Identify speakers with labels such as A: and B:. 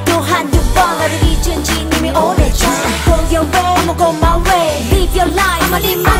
A: 학교 한 6번 어린이 준 지님이 오래전 Go your way, I'm go my way Live your life, I'm gonna live my